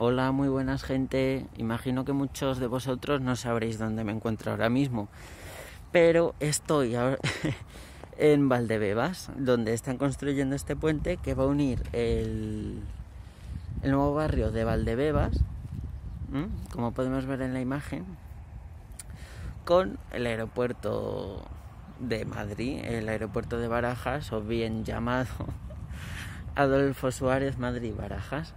Hola, muy buenas gente. Imagino que muchos de vosotros no sabréis dónde me encuentro ahora mismo, pero estoy en Valdebebas, donde están construyendo este puente que va a unir el, el nuevo barrio de Valdebebas, como podemos ver en la imagen, con el aeropuerto de Madrid, el aeropuerto de Barajas, o bien llamado Adolfo Suárez Madrid Barajas.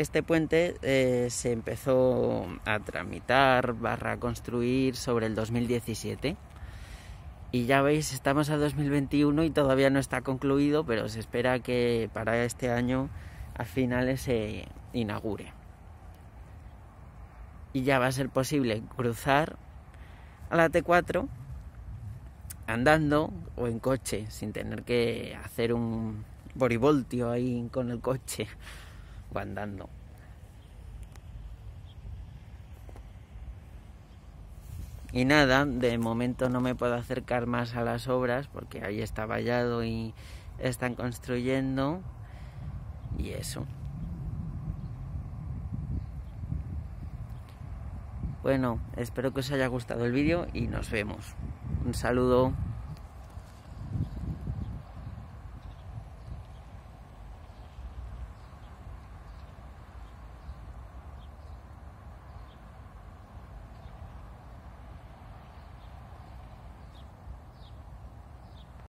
Este puente eh, se empezó a tramitar, barra construir sobre el 2017. Y ya veis, estamos a 2021 y todavía no está concluido, pero se espera que para este año a finales se inaugure. Y ya va a ser posible cruzar a la T4 andando o en coche, sin tener que hacer un borivoltio ahí con el coche andando. Y nada, de momento no me puedo acercar más a las obras porque ahí está vallado y están construyendo y eso. Bueno, espero que os haya gustado el vídeo y nos vemos. Un saludo.